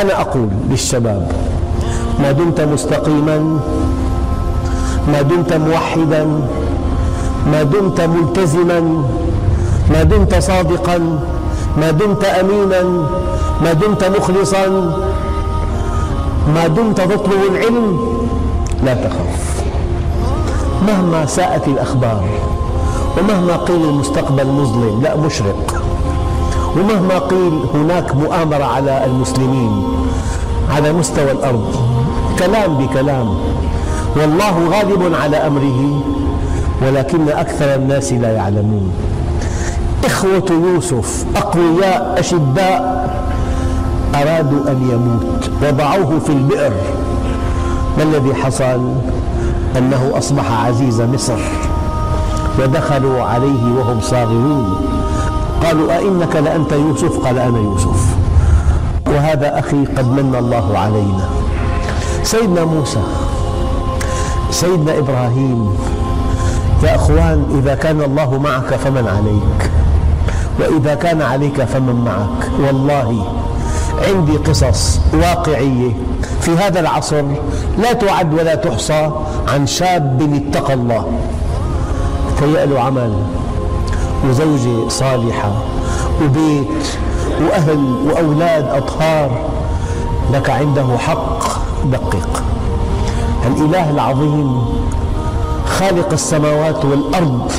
أنا أقول للشباب ما دمت مستقيما ما دمت موحدا ما دمت ملتزما ما دمت صادقا ما دمت أمينا ما دمت مخلصا ما دمت تطلب العلم لا تخف مهما ساءت الأخبار ومهما قيل المستقبل مظلم لا مشرق. ومهما قيل هناك مؤامرة على المسلمين على مستوى الأرض. كلام بكلام. والله غالب على أمره ولكن أكثر الناس لا يعلمون. إخوة يوسف أقوياء أشداء أرادوا أن يموت. وضعوه في البئر. ما الذي حصل؟ أنه أصبح عزيز مصر. ودخلوا عليه وهم صاغرون. قالوا أئنك لأنت يوسف؟ قال أنا يوسف. وهذا أخي قد من الله علينا. سيدنا موسى سيدنا إبراهيم يا أخوان إذا كان الله معك فمن عليك؟ وإذا كان عليك فمن معك؟ والله عندي قصص واقعية في هذا العصر لا تعد ولا تحصى عن شاب اتقى الله. تهيأ له عمل. وزوجة صالحة وبيت وأهل وأولاد أطهار. لك عنده حق دقق الإله العظيم خالق السماوات والأرض.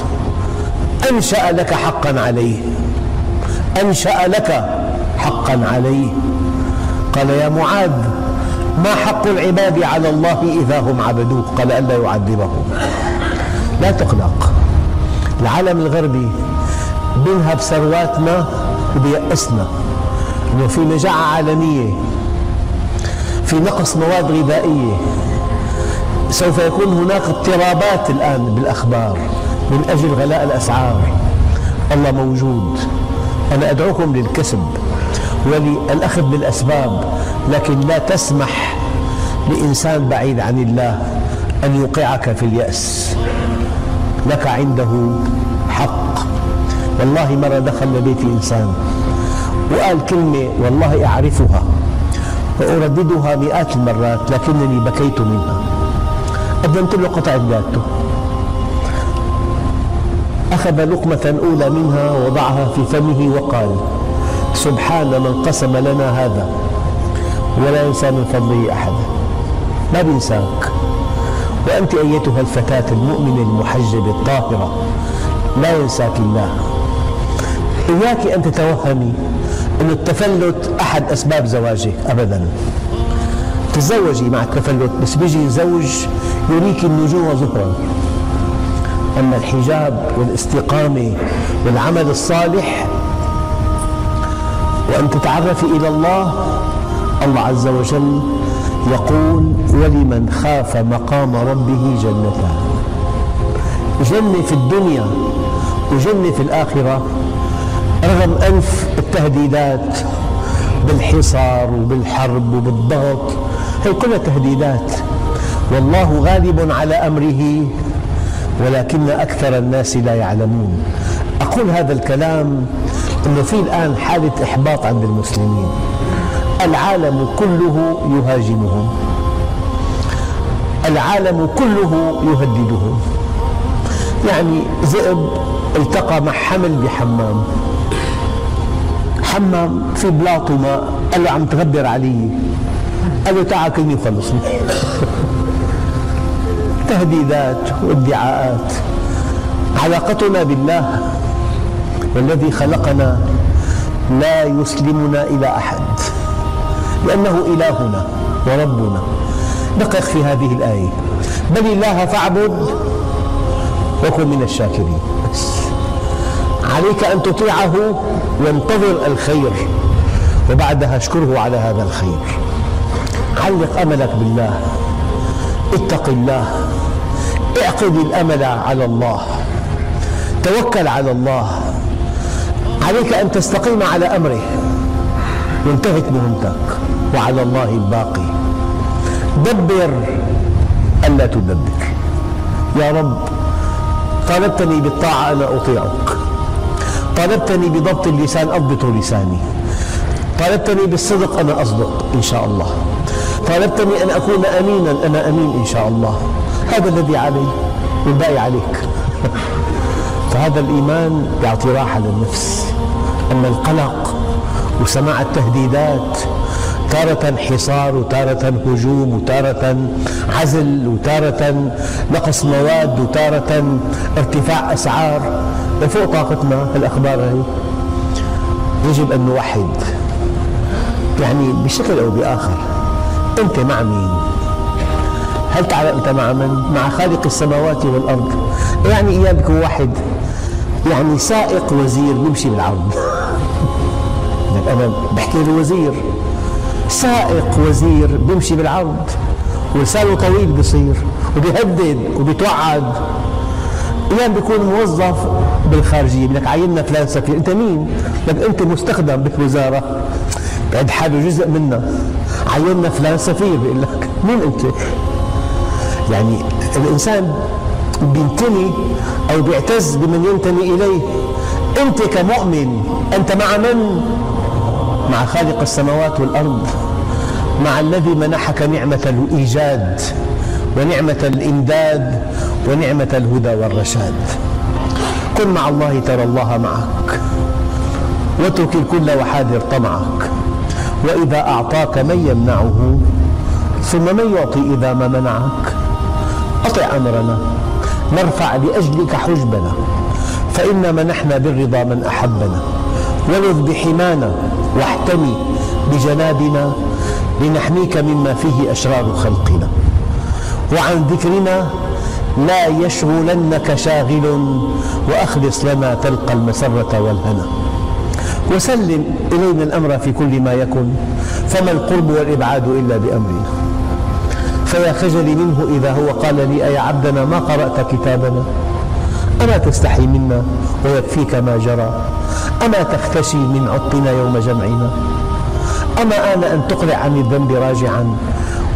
أنشأ لك حقا عليه. أنشأ لك حقا عليه. قال يا معاذ ما حق العباد على الله إذا هم عبدوه؟ قال ألا يعذبهم. لا تقلق. العالم الغربي بينهب ثرواتنا وبيأسنا. أنه في مجاعة عالمية في نقص مواد غذائية سوف يكون هناك اضطرابات الآن بالأخبار من أجل غلاء الأسعار. الله موجود. أنا أدعوكم للكسب وللأخذ بالأسباب لكن لا تسمح لإنسان بعيد عن الله أن يوقعك في اليأس. لك عنده حق. والله مرة دخل لبيتي إنسان وقال كلمة والله أعرفها وأرددها مئات المرات لكنني بكيت منها. قدمت له قطعة ذاته. أخذ لقمة أولى منها ووضعها في فمه وقال سبحان من قسم لنا هذا ولا ينسى من فضله أحدا ما بينساك وأنت أيتها الفتاة المؤمنة المحجبة الطاهرة. لا ينساك الله. إياك أن تتوهمي أن التفلت أحد أسباب زواجك أبدا. تزوجي مع التفلت بس بيجي زوج يريك النجوم ظهرا. أما الحجاب والاستقامة والعمل الصالح وأن تتعرفي إلى الله الله عز وجل يقول ولمن خاف مقام ربه جنتان. جنة في الدنيا وجنة في الآخرة رغم أنف التهديدات بالحصار وبالحرب وبالضغط هي كلها تهديدات. والله غالب على أمره ولكن أكثر الناس لا يعلمون. أقول هذا الكلام أنه في الآن حالة إحباط عند المسلمين. العالم كله يهاجمهم. العالم كله يهددهم. يعني ذئب التقى مع حمل بحمام. حمام في بلاط وماء قال له عم تغبر علي. قال له تعال كلني وخلصني. تهديدات وادعاءات. علاقتنا بالله والذي خلقنا لا يسلمنا إلى أحد. لأنه إلهنا وربنا. دقق في هذه الآية. بل الله فاعبد وكن من الشاكرين. بس عليك أن تطيعه وانتظر الخير وبعدها اشكره على هذا الخير. علق أملك بالله. اتق الله. اعقد الأمل على الله. توكل على الله. عليك أن تستقيم على أمره. وانتهت مهمتك وعلى الله الباقي. دبر ألا تدبر. يا رب طالبتني بالطاعة أنا أطيعك. طالبتني بضبط اللسان أضبط لساني. طالبتني بالصدق أنا أصدق إن شاء الله. طالبتني أن أكون أمينا أنا أمين إن شاء الله. هذا الذي علي والباقي عليك. فهذا الإيمان يعطي راحة للنفس أما القلق وسماع التهديدات تارة حصار وتارة هجوم وتارة عزل وتارة نقص مواد وتارة ارتفاع أسعار. لفوق طاقتنا الأخبار هي يجب أن نوحد. يعني بشكل أو بآخر أنت مع مين؟ هل تعلم أنت مع من؟ مع خالق السماوات والأرض. يعني بيكون واحد يعني سائق وزير بيمشي بالعرض. أنا بحكي الوزير سائق وزير بيمشي بالعرض ولسانه طويل بصير وبيهدد وبيتوعد. أيام بيكون موظف بالخارجية لك عيننا فلان سفير انت مين؟ لك انت مستخدم بالوزاره بعد حاله جزء منا عيننا فلان سفير بيقول لك. مين انت؟ يعني الإنسان بينتمي أو بيعتز بمن ينتمي إليه. انت كمؤمن أنت مع من؟ مع خالق السماوات والأرض مع الذي منحك نعمة الإيجاد ونعمة الإمداد ونعمة الهدى والرشاد. كن مع الله ترى الله معك واترك الكل وحاذر طمعك وإذا أعطاك من يمنعه ثم من يعطي إذا ما منعك. أطع أمرنا نرفع لأجلك حجبنا فإن منحنا بالرضا من أحبنا. ولذ بحمانا واحتمي بجنابنا لنحميك مما فيه أشرار خلقنا. وعن ذكرنا لا يشغلنك شاغل وأخلص لنا تلقى المسرة والهنا. وسلم إلينا الأمر في كل ما يكن فما القرب والإبعاد إلا بأمرنا. فيا خجلي منه إذا هو قال لي أيا عبدنا ما قرأت كتابنا؟ أما تستحي منا ويكفيك ما جرى؟ أما تختشي من عطنا يوم جمعنا؟ أما آن أن تقلع عن الذنب راجعا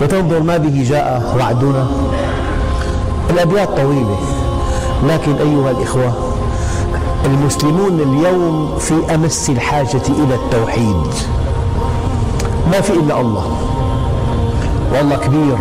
وتنظر ما به جاء وعدنا؟ الأبيات طويلة لكن أيها الإخوة المسلمون اليوم في أمس الحاجة إلى التوحيد. ما في إلا الله. والله كبير.